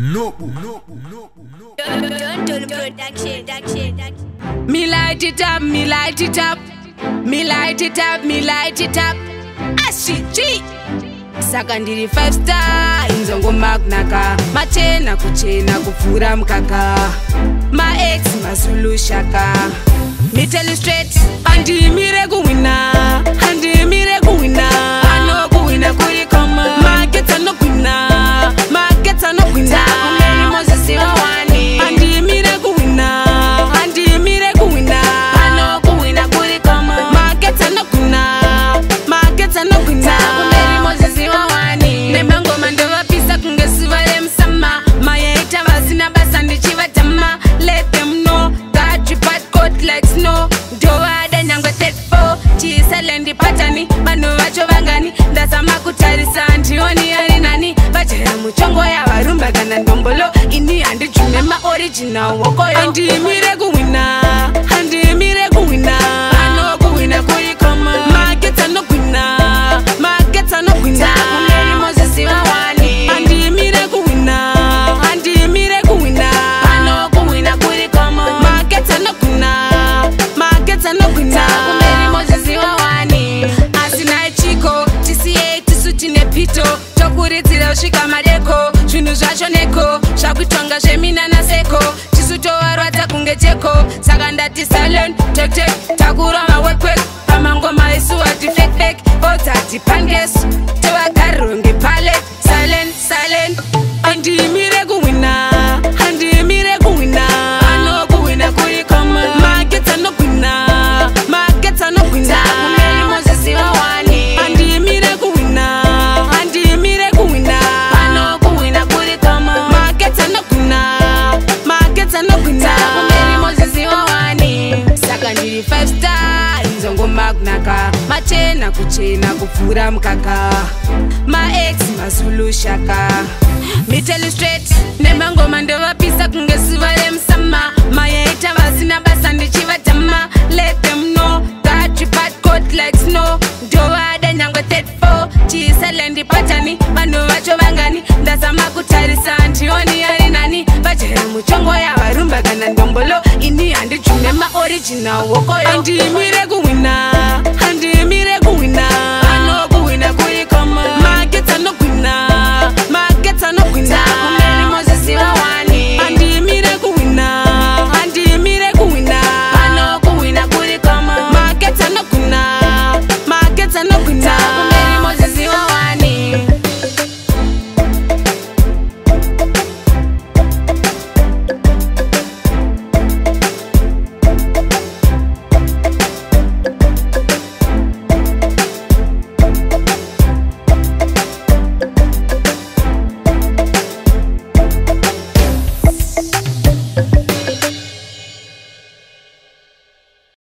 Me light it up, me light it up, me light it up, me light it up. Asi G. Sakandiri five star, inzongo magnaka. Machena kuchena kufura mkaka. My ex masulu shaka. Me tell you straight, andi mi regu. china woko yo andimire kuwina andimire kuwina ano kuwina kuyikoma maketa no kuwina maketa no kuwina kumeli mozisi wa wani andimire kuwina andimire kuwina ano kuwina kuyikoma maketa no kuwina maketa no kuwina kumeli mozisi wa wani asina chiko tisiye tisuti nepito chokuridzira ushika madeko zvinhu zvacho neko zvakuitwanga zveminanaseko chisutovarwadza kunge jeko saka ndati silen tete takura mawekwek pamangoma isu vatifekfek odzati pangesu tovagarironge pale silen silen andimi ndasvika ndiri 5 star inzongoma kunaka machena kuchena kupfuura mukaka maex mazulu shaka mitelistrate original wokoyo andimire ku